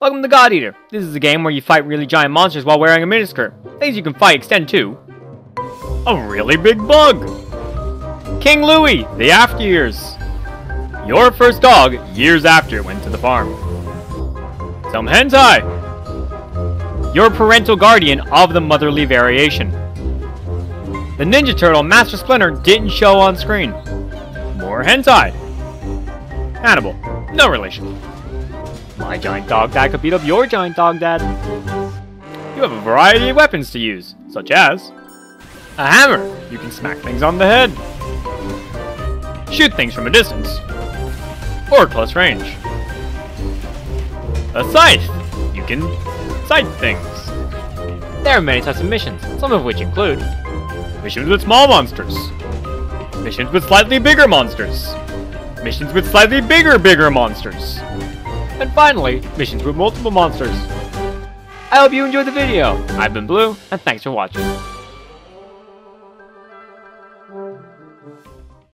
Welcome to God Eater. This is a game where you fight really giant monsters while wearing a miniskirt. Things you can fight extend to a really big bug. King Louie, the after years. Your first dog years after it went to the farm. Some hentai. Your parental guardian of the motherly variation. The Ninja Turtle Master Splinter didn't show on screen. More hentai. Hannibal, no relation. My giant dog dad could beat up your giant dog dad. You have a variety of weapons to use, such as a hammer. You can smack things on the head. Shoot things from a distance. Or close range. A scythe. You can scythe things. There are many types of missions, some of which include missions with small monsters, missions with slightly bigger monsters, missions with slightly bigger bigger monsters, and finally, missions with multiple monsters. I hope you enjoyed the video. I've been Blue, and thanks for watching.